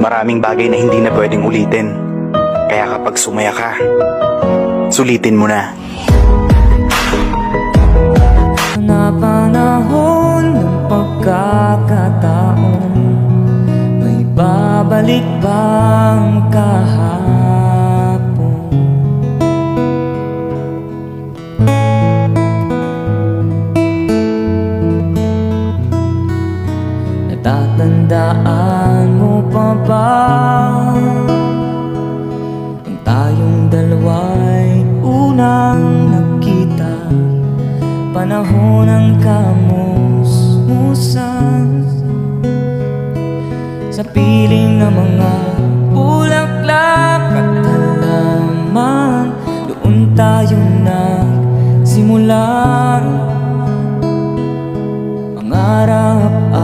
Maraming bagay na hindi na pwedeng ulitin. Kaya kapag sumaya ka, sulitin mo na. Na panahon ng pagkakataon May babalik bang kahapon Natatandaan mo pa ba Nang tayong dalawa'y unang nagkita Panahon ng kamusmusan Sa piling ng mga bulaklak at halaman Doon tayo nagsimula. Pangarap at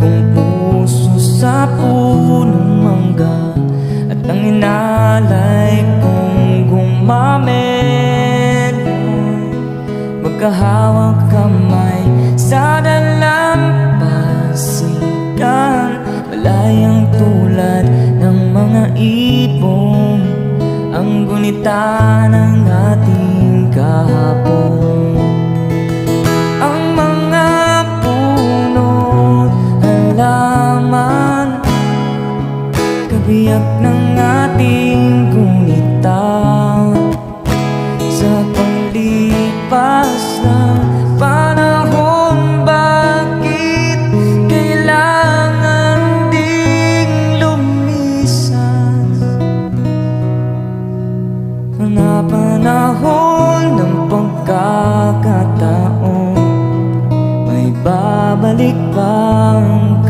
kong puso sa punong mangga At ang inalay kong gumamit Magkahawak kamay sa dalampasigan Malayang tulad ng mga ibong Ang gunita ng ating kahapon Kabiyak ng ating gunita Sa paglipas na panahon Bakit kailangan ding lumisan? Na panahon ng pagkakataon May babalik bang